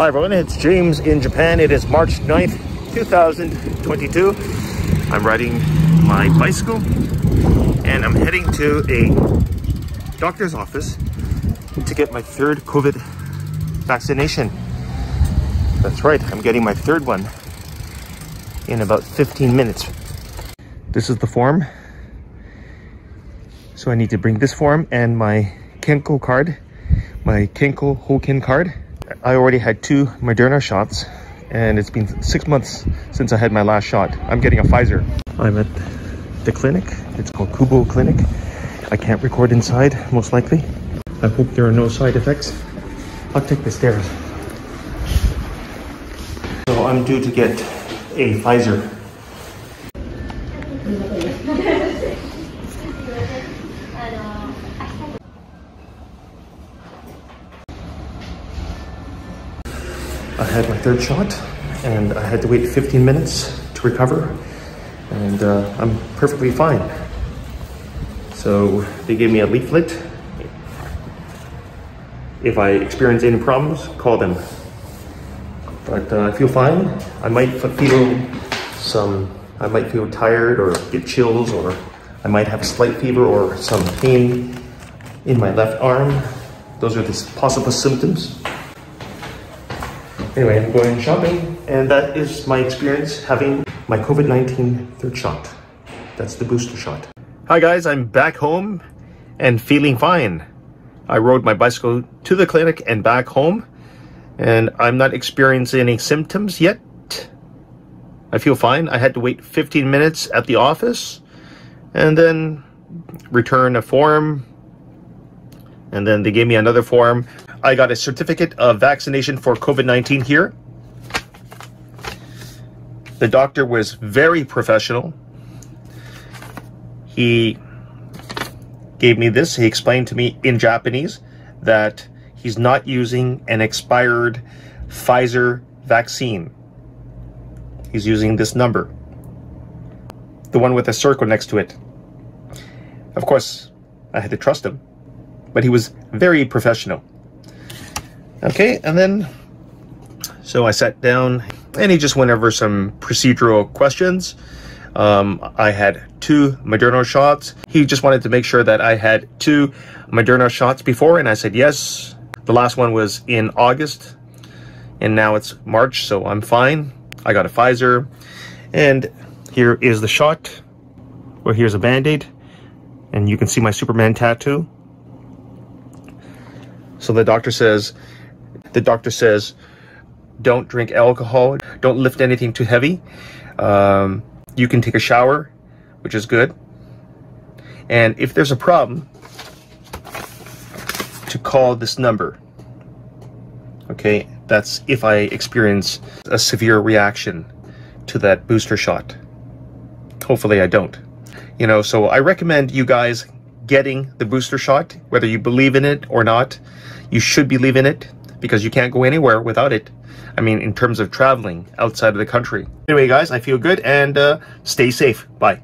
Hi everyone, it's James in Japan. It is March 9th, 2022. I'm riding my bicycle and I'm heading to a doctor's office to get my third COVID vaccination. That's right, I'm getting my third one in about 15 minutes. This is the form. So I need to bring this form and my Kenko card, my Kenko Hoken card. I already had two Moderna shots and it's been six months since I had my last shot. I'm getting a Pfizer. I'm at the clinic. It's called Kubo Clinic. I can't record inside, most likely. I hope there are no side effects. I'll take the stairs. So I'm due to get a Pfizer. I had my third shot and I had to wait 15 minutes to recover and uh, I'm perfectly fine. So they gave me a leaflet. If I experience any problems, call them. But uh, I feel fine. I might feel some, I might feel tired or get chills or I might have a slight fever or some pain in my left arm. Those are the possible symptoms. Anyway, I'm going shopping, and that is my experience having my COVID-19 third shot. That's the booster shot. Hi guys, I'm back home and feeling fine. I rode my bicycle to the clinic and back home, and I'm not experiencing any symptoms yet. I feel fine. I had to wait 15 minutes at the office, and then return a form, and then they gave me another form. I got a certificate of vaccination for COVID-19 here. The doctor was very professional. He gave me this. He explained to me in Japanese that he's not using an expired Pfizer vaccine. He's using this number. The one with a circle next to it. Of course, I had to trust him. But he was very professional. Okay, and then, so I sat down and he just went over some procedural questions. Um, I had two Moderna shots. He just wanted to make sure that I had two Moderna shots before, and I said yes. The last one was in August, and now it's March, so I'm fine. I got a Pfizer, and here is the shot, or here's a band-aid, and you can see my Superman tattoo. So the doctor says, the doctor says, don't drink alcohol, don't lift anything too heavy. Um, you can take a shower, which is good. And if there's a problem, to call this number. Okay, that's if I experience a severe reaction to that booster shot. Hopefully I don't. You know, so I recommend you guys getting the booster shot, whether you believe in it or not. You should believe in it because you can't go anywhere without it. I mean, in terms of traveling outside of the country. Anyway, guys, I feel good and uh, stay safe. Bye.